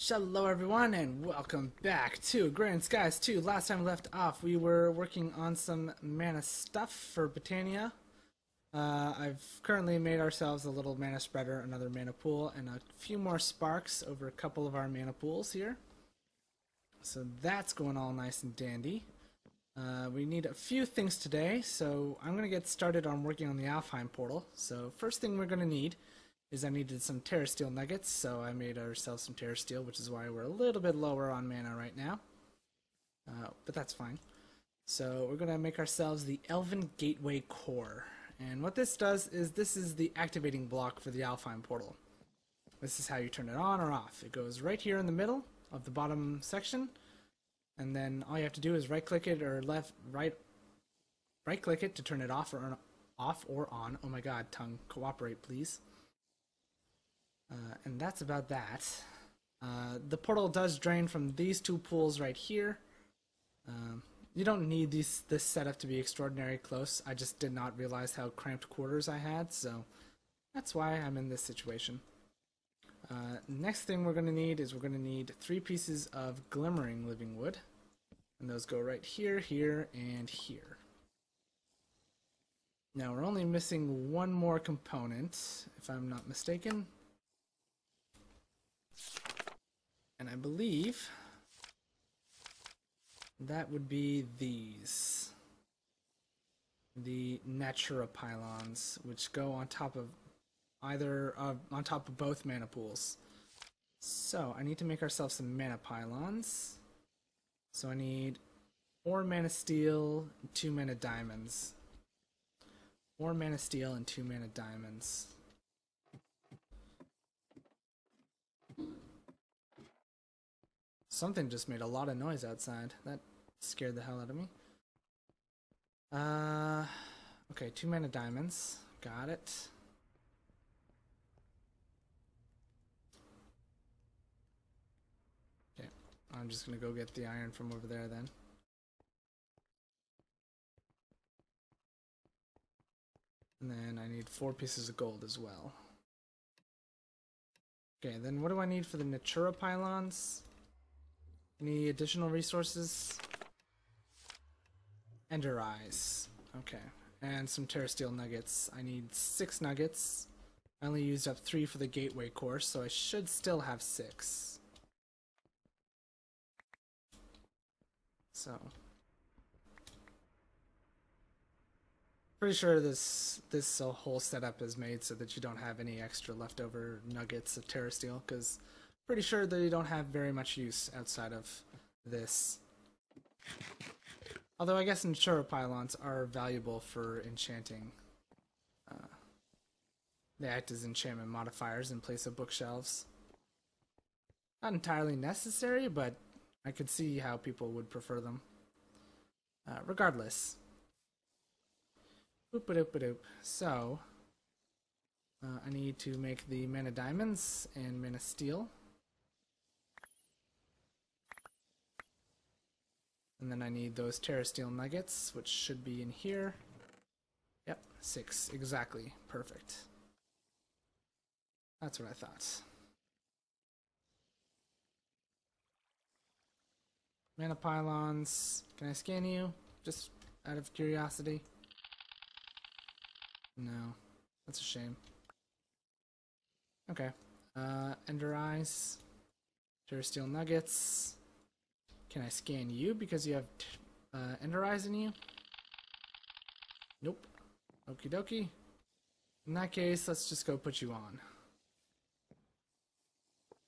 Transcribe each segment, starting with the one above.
Hello everyone and welcome back to Agrarian Skies 2. Last time we left off we were working on some mana stuff for Botania. Uh, I've currently made ourselves a little mana spreader, another mana pool, and a few more sparks over a couple of our mana pools here. So that's going all nice and dandy. Uh, we need a few things today, so I'm going to get started on working on the Alfheim portal. So first thing we're going to need is I needed some Terra Steel nuggets, so I made ourselves some Terra Steel, which is why we're a little bit lower on mana right now. Uh, but that's fine. So we're going to make ourselves the Elven Gateway Core. And what this does is this is the activating block for the Alfheim portal. This is how you turn it on or off. It goes right here in the middle of the bottom section, and then all you have to do is right click it or left right right click it to turn it off or on, off or on. Oh my god, tongue, cooperate please. Uh, and that's about that. Uh, the portal does drain from these two pools right here. Um, you don't need these, this setup to be extraordinary close. I just did not realize how cramped quarters I had, so that's why I'm in this situation. Uh, next thing we're going to need is we're going to need three pieces of glimmering living wood. And those go right here, here, and here. Now we're only missing one more component, if I'm not mistaken. And I believe that would be these. The Natura pylons, which go on top of either uh, on top of both mana pools. So I need to make ourselves some mana pylons. So I need four mana steel, two mana diamonds. Four mana steel and two mana diamonds. Something just made a lot of noise outside. That scared the hell out of me. Uh, okay, two mana diamonds. Got it. Okay, I'm just gonna go get the iron from over there then. And then I need four pieces of gold as well. Okay, then what do I need for the Natura pylons? Any additional resources? Ender Eyes. Okay. And some Terra Steel nuggets. I need six nuggets. I only used up three for the Gateway course, so I should still have six. So. Pretty sure this this whole setup is made so that you don't have any extra leftover nuggets of Terra Steel, because pretty sure they don't have very much use outside of this. Although I guess Natura pylons are valuable for enchanting. Uh, they act as enchantment modifiers in place of bookshelves. Not entirely necessary, but I could see how people would prefer them. Uh, regardless. Boop -a -doop -a -doop. So, uh, I need to make the mana diamonds and mana steel. And then I need those Terra Steel nuggets, which should be in here. Yep, six, exactly, perfect. That's what I thought. Mana pylons, can I scan you? Just out of curiosity. No, that's a shame. Okay, uh, Ender Eyes, Terra Steel nuggets. Can I scan you because you have uh, Ender Eyes in you? Nope. Okie dokie. In that case, let's just go put you on.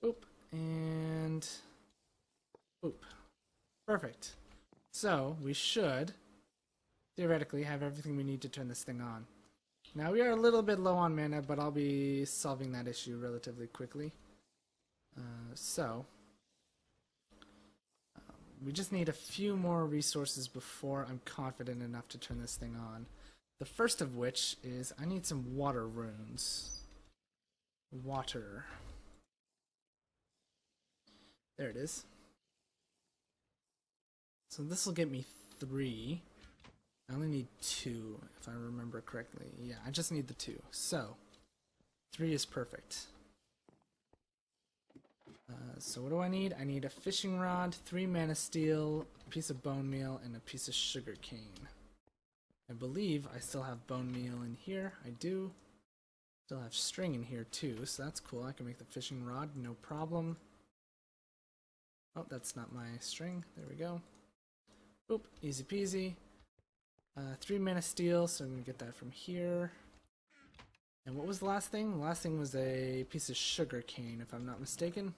Oop. And... Oop. Perfect. So, we should, theoretically, have everything we need to turn this thing on. Now, we are a little bit low on mana, but I'll be solving that issue relatively quickly. Uh, so, we just need a few more resources before I'm confident enough to turn this thing on. The first of which is I need some water runes. Water. There it is. So this will get me three. I only need two, if I remember correctly. Yeah, I just need the two. So, three is perfect. Uh, so what do I need? I need a fishing rod, three mana steel, a piece of bone meal, and a piece of sugar cane. I believe I still have bone meal in here. I do. Still have string in here too, so that's cool. I can make the fishing rod, no problem. Oh, that's not my string. There we go. Oop, easy peasy. Uh, three mana steel, so I'm gonna get that from here. And what was the last thing? The last thing was a piece of sugar cane, if I'm not mistaken.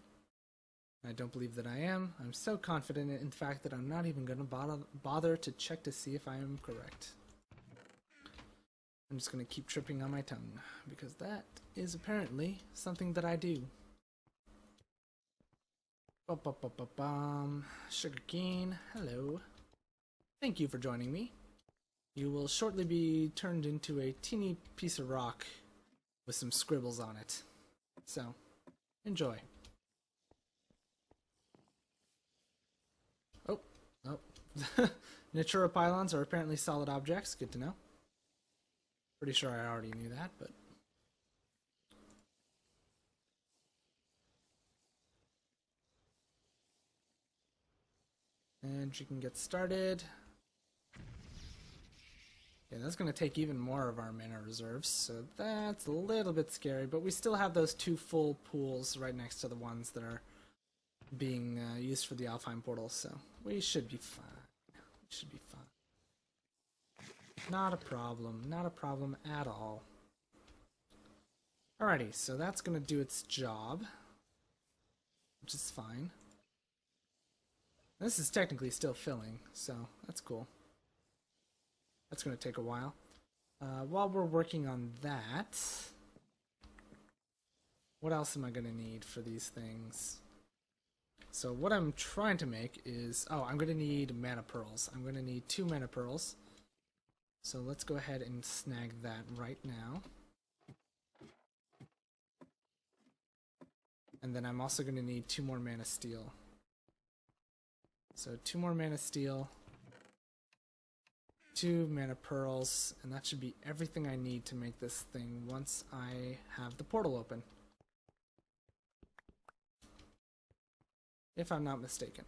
I don't believe that I am. I'm so confident in fact that I'm not even gonna bother, bother to check to see if I am correct. I'm just gonna keep tripping on my tongue, because that is apparently something that I do. Bum, bum, bum, bum, bum. Sugar cane, hello. Thank you for joining me. You will shortly be turned into a teeny piece of rock with some scribbles on it. So, enjoy. Oh, oh. Natura pylons are apparently solid objects. Good to know. Pretty sure I already knew that, but. And you can get started. Yeah, that's going to take even more of our mana reserves, so that's a little bit scary, but we still have those two full pools right next to the ones that are being uh, used for the Alfheim portal, so we should be fine. Should be fine. Not a problem, not a problem at all. Alrighty, so that's going to do its job, which is fine. This is technically still filling, so that's cool. That's going to take a while. Uh, while we're working on that, what else am I going to need for these things? So what I'm trying to make is, oh, I'm going to need mana pearls. I'm going to need two mana pearls. So let's go ahead and snag that right now. And then I'm also going to need two more mana steel. So two more mana steel two mana pearls, and that should be everything I need to make this thing once I have the portal open. If I'm not mistaken.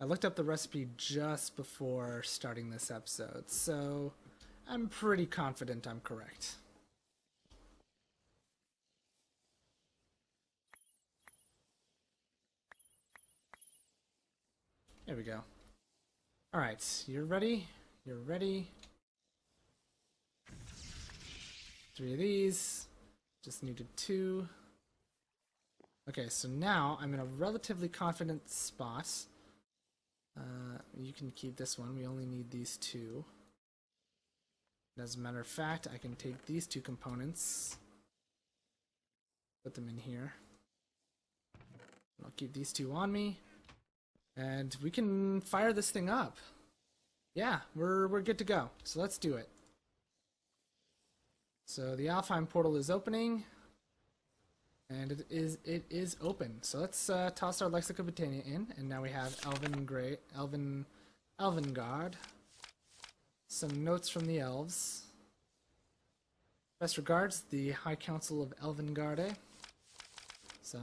I looked up the recipe just before starting this episode, so I'm pretty confident I'm correct. There we go. Alright, you're ready? You're ready. Three of these. Just needed two. Okay, so now I'm in a relatively confident spot. Uh, you can keep this one. We only need these two. As a matter of fact, I can take these two components, put them in here. I'll keep these two on me. And we can fire this thing up. Yeah, we're, we're good to go. So let's do it. So the Alfheim portal is opening. And it is it is open. So let's uh, toss our Lexica Botania in, and now we have Elven Gray, Elven, Elvengard. Some notes from the elves. Best regards, the High Council of Elvengarde. So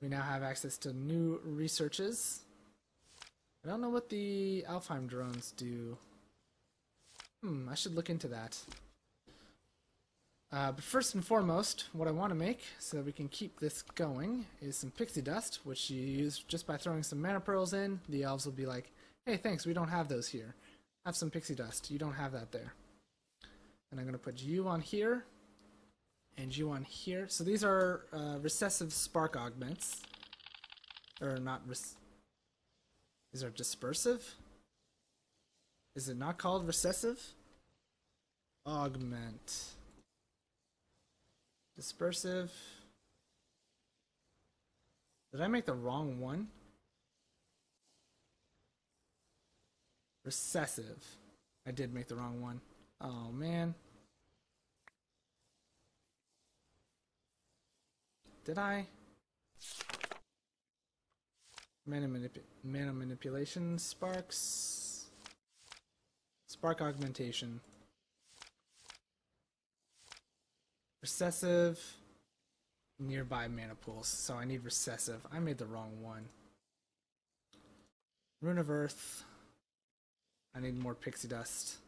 we now have access to new researches. I don't know what the Alfheim drones do. Hmm, I should look into that. Uh, but first and foremost, what I want to make, so that we can keep this going, is some pixie dust, which you use just by throwing some mana pearls in. The elves will be like, hey, thanks, we don't have those here. Have some pixie dust. You don't have that there. And I'm going to put you on here, and you on here. So these are uh, recessive spark augments. Or not, is there dispersive? Is it not called recessive? Augment. Dispersive. Did I make the wrong one? Recessive. I did make the wrong one. Oh man. Did I? Mana, manip mana manipulation, sparks, spark augmentation, recessive, nearby mana pools, so I need recessive. I made the wrong one. Rune of Earth. I need more pixie dust.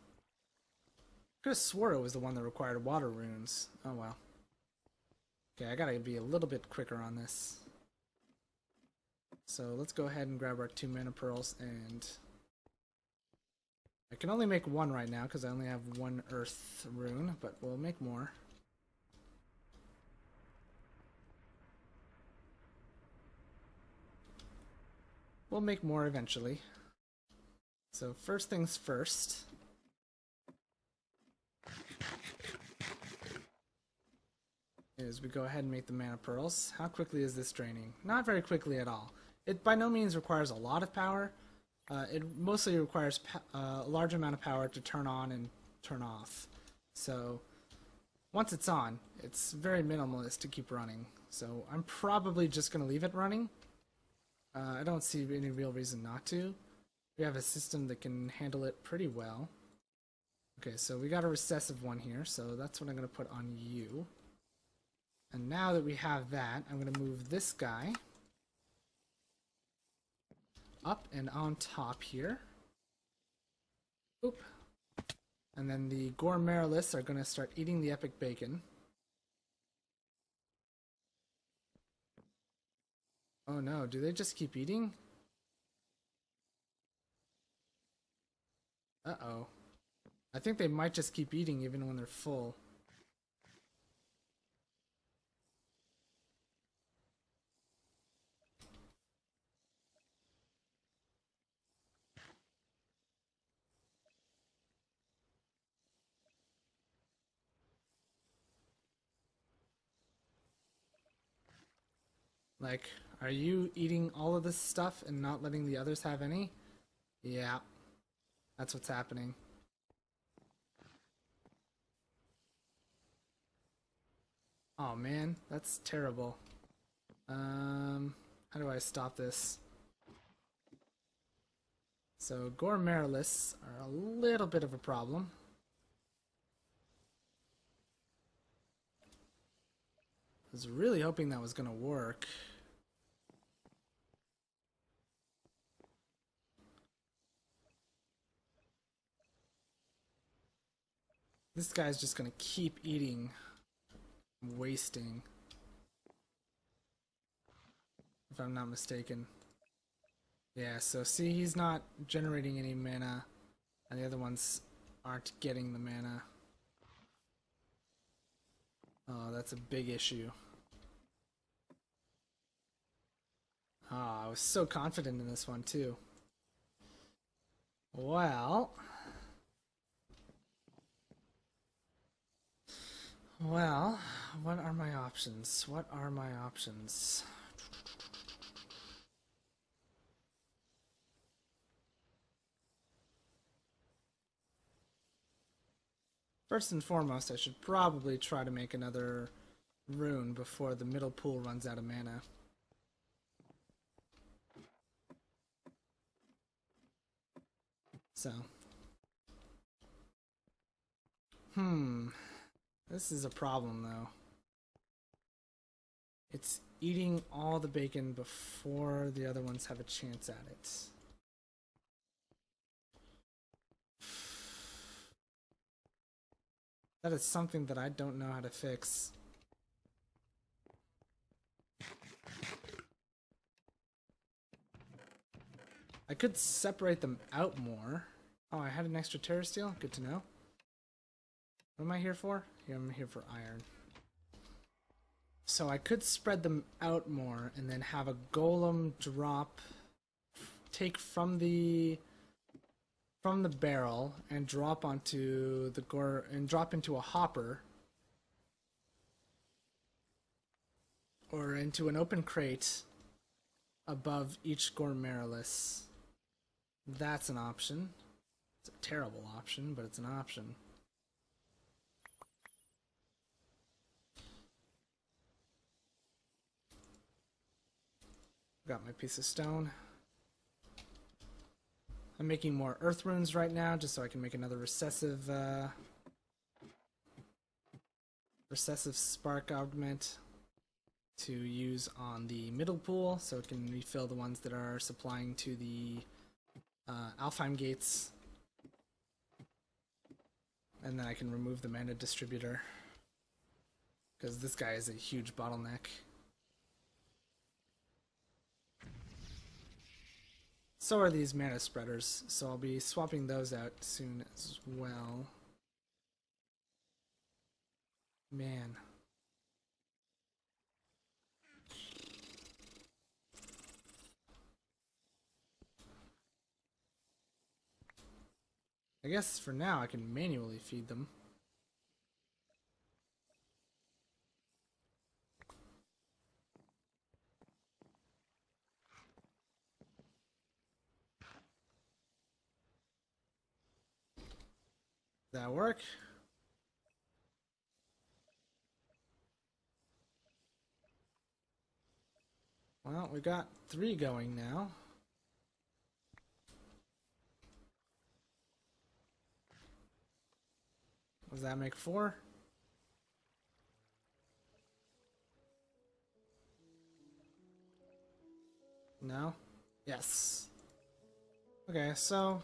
Could have swore it was the one that required water runes. Oh well. Okay, I gotta be a little bit quicker on this. So let's go ahead and grab our two mana pearls and I can only make one right now because I only have one earth rune, but we'll make more. We'll make more eventually. So first things first. Is we go ahead and make the mana pearls. How quickly is this draining? Not very quickly at all. It by no means requires a lot of power. Uh, it mostly requires uh, a large amount of power to turn on and turn off. So once it's on, it's very minimalist to keep running. So I'm probably just going to leave it running. Uh, I don't see any real reason not to. We have a system that can handle it pretty well. Okay, so we got a recessive one here, so that's what I'm going to put on you. And now that we have that, I'm going to move this guy up and on top here. Oop. And then the Gourmaryllis are going to start eating the epic bacon. Oh no, do they just keep eating? Uh-oh. I think they might just keep eating even when they're full. Like, are you eating all of this stuff and not letting the others have any? Yeah. That's what's happening. Oh man, that's terrible. Um, how do I stop this? So Gourmaryllis are a little bit of a problem. I was really hoping that was going to work. This guy's just gonna keep eating, wasting. If I'm not mistaken. Yeah, so see, he's not generating any mana, and the other ones aren't getting the mana. Oh, that's a big issue. Ah, oh, I was so confident in this one, too. Well... Well, what are my options? What are my options? First and foremost, I should probably try to make another rune before the middle pool runs out of mana. So. Hmm. This is a problem, though. It's eating all the bacon before the other ones have a chance at it. That is something that I don't know how to fix. I could separate them out more. Oh, I had an extra terra steel? Good to know. What am I here for? I'm here for iron. So I could spread them out more and then have a golem drop, take from the from the barrel and drop onto the gore and drop into a hopper or into an open crate above each Gourmaryllis. That's an option. It's a terrible option, but it's an option. Got my piece of stone. I'm making more earth runes right now just so I can make another recessive uh, recessive spark augment. to use on the middle pool so it can refill the ones that are supplying to the uh, Alfheim gates. And then I can remove the mana distributor. Because this guy is a huge bottleneck. So are these mana spreaders, so I'll be swapping those out soon as well. Man. I guess for now I can manually feed them. That work? Well, we got three going now. Does that make four? No? Yes. Okay, so...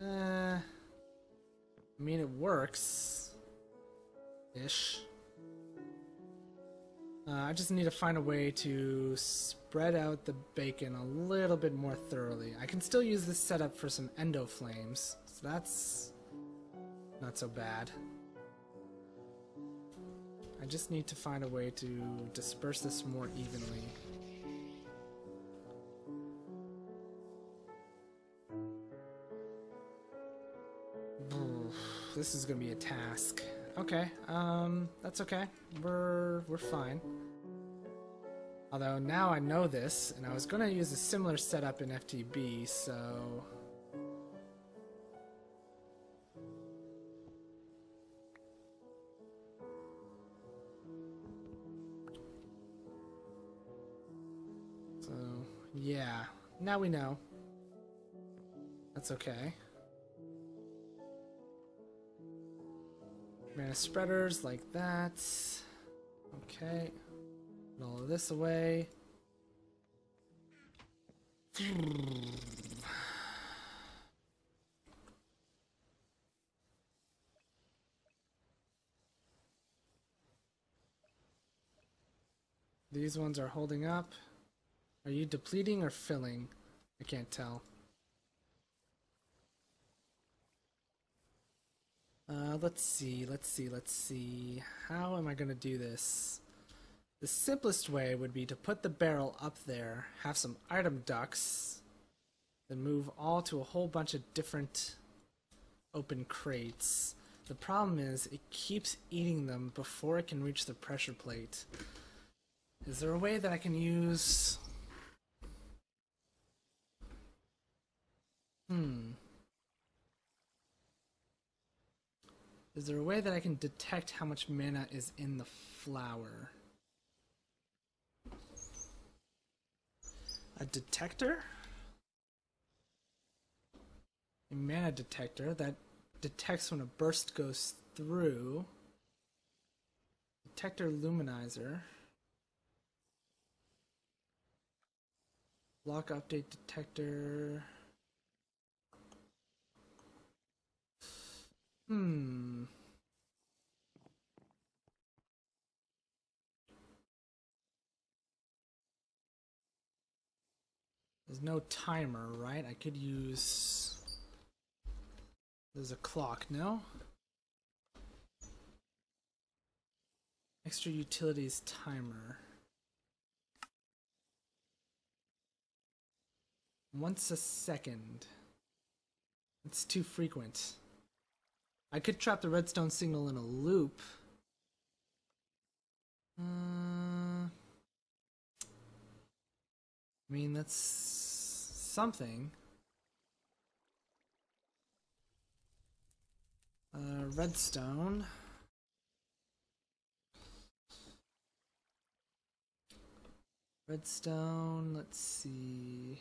Uh, I mean, it works. Ish. Uh, I just need to find a way to spread out the bacon a little bit more thoroughly. I can still use this setup for some Endoflames, so that's not so bad. I just need to find a way to disperse this more evenly. This is gonna be a task. Okay, um, that's okay. We're we're fine. Although now I know this, and I was gonna use a similar setup in FTB, so So, yeah. Now we know. That's okay. Mana spreaders like that. Okay. Put all of this away. These ones are holding up. Are you depleting or filling? I can't tell. Uh, let's see, let's see, let's see. How am I going to do this? The simplest way would be to put the barrel up there, have some item ducts, then move all to a whole bunch of different open crates. The problem is it keeps eating them before it can reach the pressure plate. Is there a way that I can use... Is there a way that I can detect how much mana is in the flower? A detector? A mana detector that detects when a burst goes through. Detector luminizer. Block update detector. Hmm. There's no timer, right? I could use... There's a clock, no? Extra utilities timer. Once a second. It's too frequent. I could trap the redstone signal in a loop. Uh, I mean, that's something. Uh, redstone. Redstone, let's see.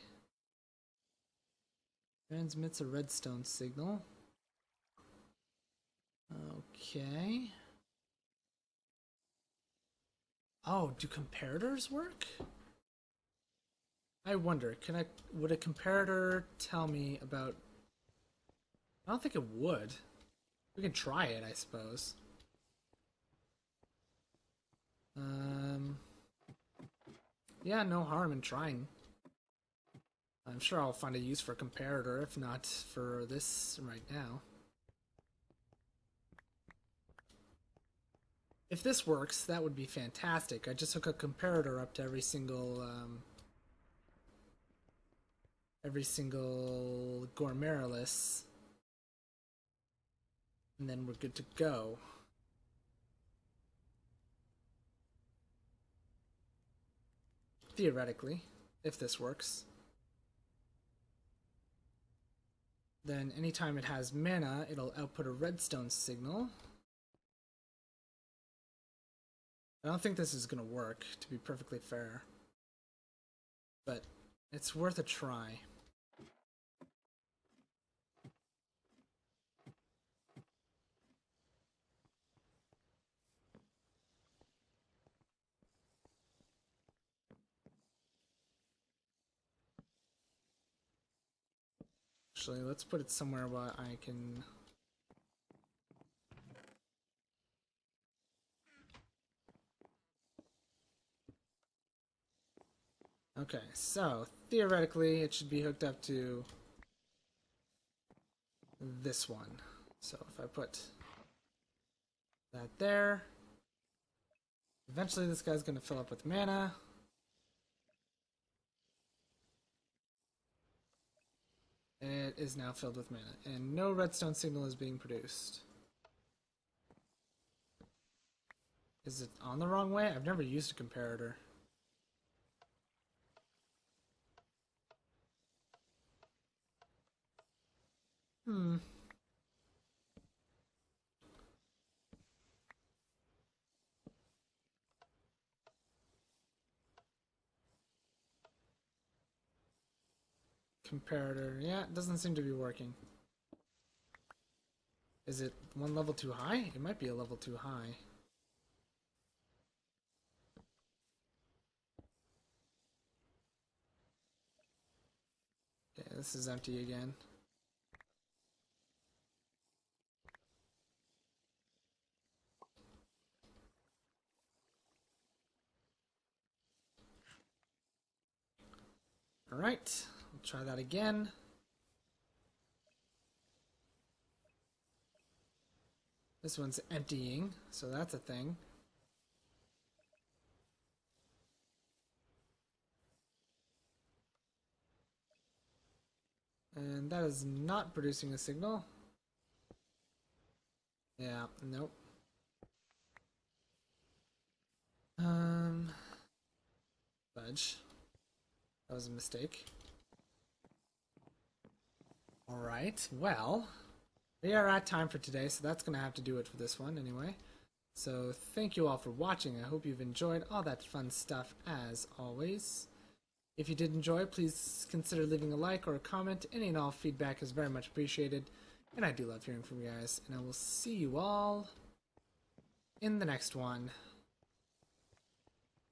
Transmits a redstone signal. Okay. Oh, do comparators work? I wonder, can I would a comparator tell me about I don't think it would. We can try it, I suppose. Um Yeah, no harm in trying. I'm sure I'll find a use for a comparator, if not for this right now. If this works, that would be fantastic. I just hook a comparator up to every single um, every single Gourmaryllis, and then we're good to go. Theoretically, if this works. Then anytime it has mana, it'll output a redstone signal. I don't think this is going to work, to be perfectly fair. But it's worth a try. Actually, let's put it somewhere where I can... Okay, so theoretically it should be hooked up to this one. So if I put that there, eventually this guy's going to fill up with mana. It is now filled with mana, and no redstone signal is being produced. Is it on the wrong way? I've never used a comparator. Hmm. Comparator. Yeah, it doesn't seem to be working. Is it one level too high? It might be a level too high. Yeah, this is empty again. Alright, we'll try that again. This one's emptying, so that's a thing. And that is not producing a signal. Yeah, nope. Um, fudge. That was a mistake. Alright, well, we are at time for today, so that's going to have to do it for this one anyway. So thank you all for watching. I hope you've enjoyed all that fun stuff as always. If you did enjoy, please consider leaving a like or a comment. Any and all feedback is very much appreciated. And I do love hearing from you guys. And I will see you all in the next one.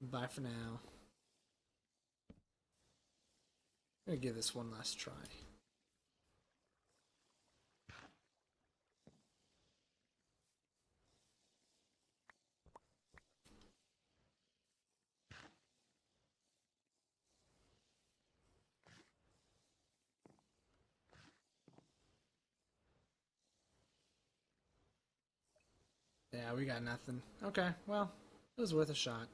Bye for now. I'm gonna give this one last try. Yeah, we got nothing. Okay, well, it was worth a shot.